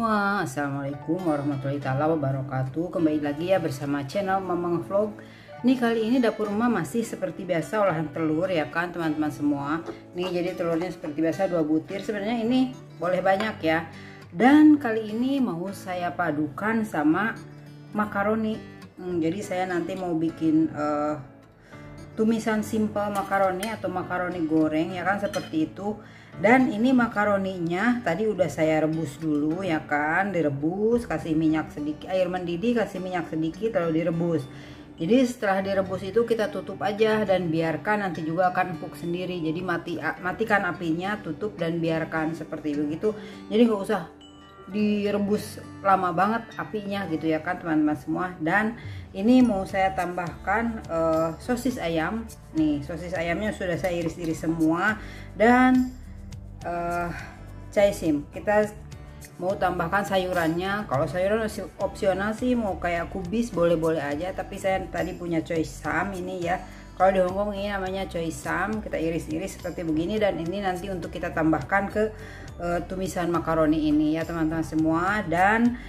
semua. Assalamualaikum warahmatullahi wabarakatuh. Kembali lagi ya bersama channel Mamang Vlog. Nih kali ini dapur rumah masih seperti biasa olahan telur ya kan teman-teman semua. Nih jadi telurnya seperti biasa dua butir. Sebenarnya ini boleh banyak ya. Dan kali ini mau saya padukan sama makaroni. Hmm, Jadi saya nanti mau bikin uh, tumisan simple makaroni atau makaroni goreng ya kan seperti itu dan ini makaroninya tadi udah saya rebus dulu ya kan direbus kasih minyak sedikit air mendidih kasih minyak sedikit lalu direbus. Jadi setelah direbus itu kita tutup aja dan biarkan nanti juga akan empuk sendiri. Jadi mati matikan apinya tutup dan biarkan seperti begitu. Jadi nggak usah direbus lama banget apinya gitu ya kan teman-teman semua. Dan ini mau saya tambahkan uh, sosis ayam. Nih sosis ayamnya sudah saya iris-iris semua. Dan uh, sim. Kita mau tambahkan sayurannya. Kalau sayuran opsional sih mau kayak kubis boleh-boleh aja. Tapi saya tadi punya choice sam ini ya. Kalau di Hongkong ini namanya choice sam. Kita iris-iris seperti begini. Dan ini nanti untuk kita tambahkan ke uh, tumisan makaroni ini ya teman-teman semua. Dan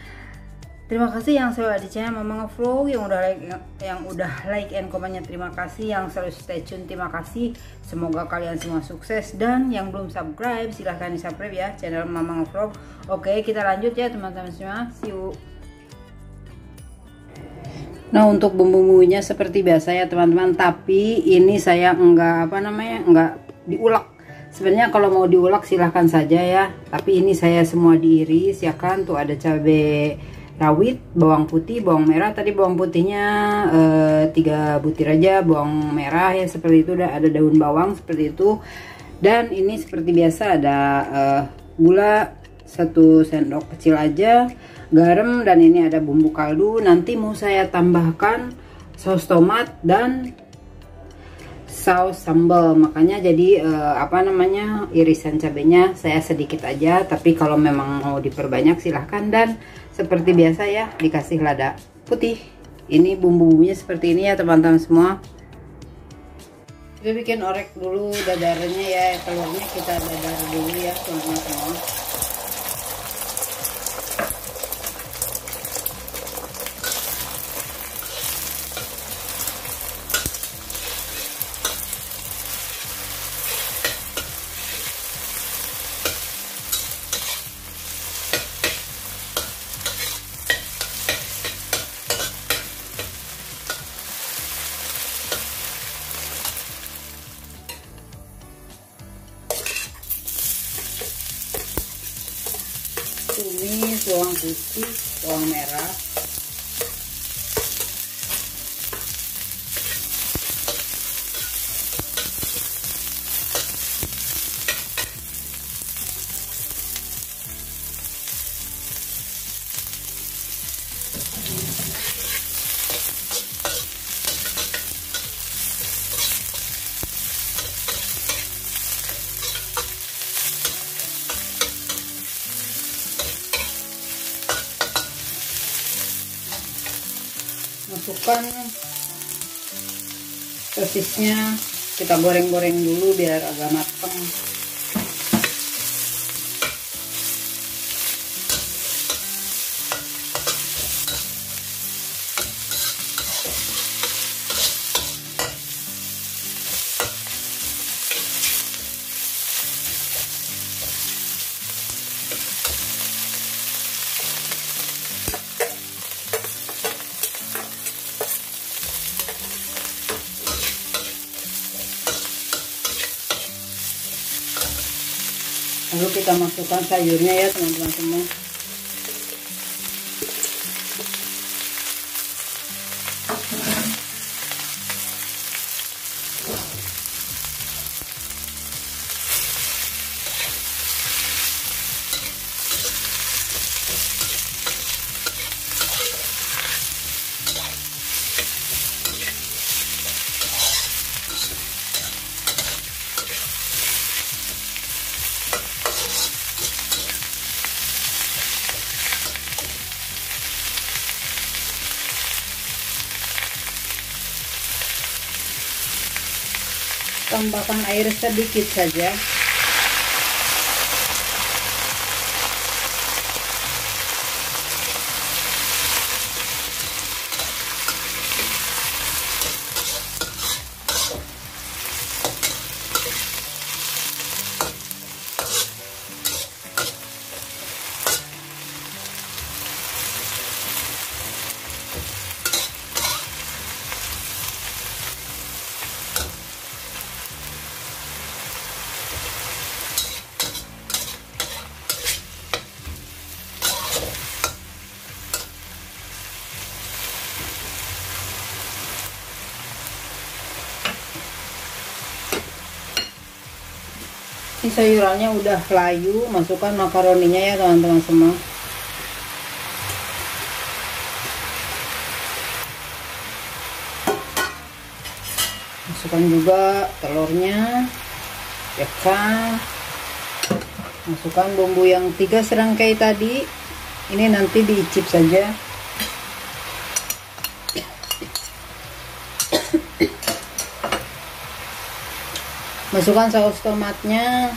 Terima kasih yang selalu ada di channel Mama Flow yang udah like yang udah like and komennya terima kasih. Yang selalu stay tune terima kasih. Semoga kalian semua sukses. Dan yang belum subscribe silahkan di subscribe ya channel Mama Flow oke kita lanjut ya teman-teman semua. See you. Nah untuk bumbu-bumbunya seperti biasa ya teman-teman. Tapi ini saya enggak apa namanya enggak diulek. Sebenarnya kalau mau diulek silahkan saja ya. Tapi ini saya semua diiris ya kan? Tuh ada cabai rawit, bawang putih, bawang merah. Tadi bawang putihnya eh, tiga butir aja, bawang merah ya seperti itu. Ada daun bawang seperti itu. Dan ini seperti biasa ada eh, gula satu sendok kecil aja, garam dan ini ada bumbu kaldu. Nanti mau saya tambahkan saus tomat dan saus sambal makanya jadi uh, apa namanya irisan cabenya saya sedikit aja tapi kalau memang mau diperbanyak silahkan dan seperti biasa ya dikasih lada putih. Ini bumbu-bumbunya seperti ini ya teman-teman semua. Kita bikin orek dulu dadarnya ya telurnya kita dadar dulu ya teman-teman putih bawang merah masukkan. Sosisnya kita goreng-goreng dulu biar agak matang lalu kita masukkan sayurnya ya teman-teman. semua tambahkan air sedikit saja ini sayurannya udah layu masukkan makaroninya ya teman-teman semua. Masukkan juga telurnya ya kan masukkan bumbu yang tiga serangkai tadi. Ini nanti diicip saja masukkan saus tomatnya.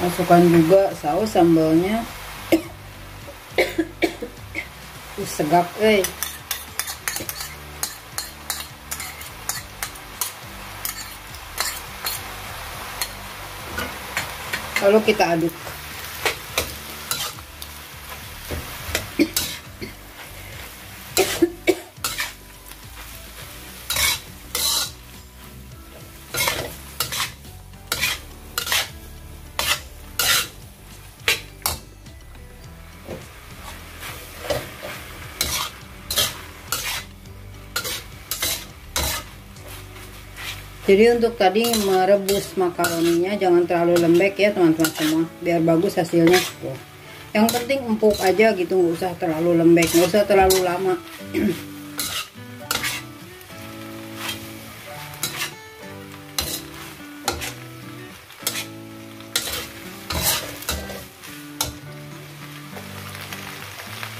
Masukkan juga saus sambalnya. Segak eh. Lalu kita aduk jadi untuk tadi merebus makaroninya jangan terlalu lembek ya teman-teman semua. Biar bagus hasilnya. Tuh yang penting empuk aja gitu nggak usah terlalu lembek nggak usah terlalu lama.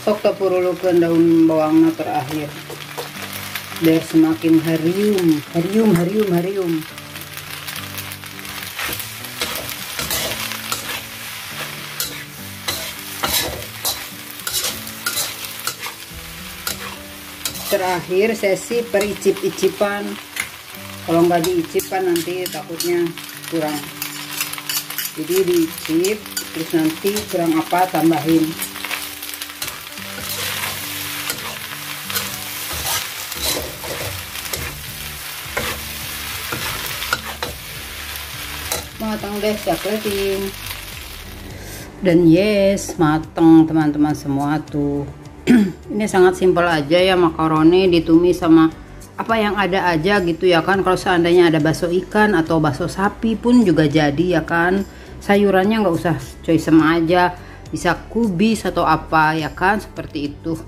Sok tapurulukan daun bawangnya terakhir biar semakin harium harium harium harium. Terakhir sesi pericip-icipan. Kalau nggak diicipkan nanti takutnya kurang. Jadi diicip terus nanti kurang apa tambahin matang deh siap dan yes matang teman-teman semua tuh. Ini sangat simpel aja ya makaroni ditumis sama apa yang ada aja gitu ya kan. Kalau seandainya ada bakso ikan atau bakso sapi pun juga jadi ya kan. Sayurannya nggak usah coy sama aja. Bisa kubis atau apa ya kan seperti itu.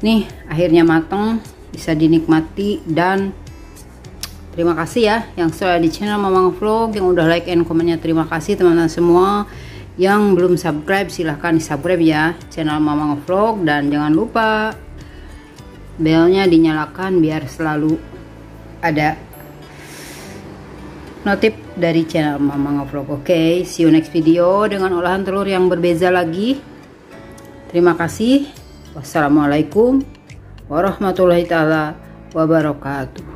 Nih akhirnya matang bisa dinikmati dan terima kasih ya yang sudah di channel Mamang Vlog yang udah like and komennya terima kasih teman-teman semua. Yang belum subscribe silahkan di subscribe ya channel Mamang Vlog. Dan jangan lupa belnya dinyalakan biar selalu ada notif dari channel Mamang Vlog. Oke okay, see you next video dengan olahan telur yang berbeza lagi. Terima kasih. Wassalamualaikum warahmatullahi taala wabarakatuh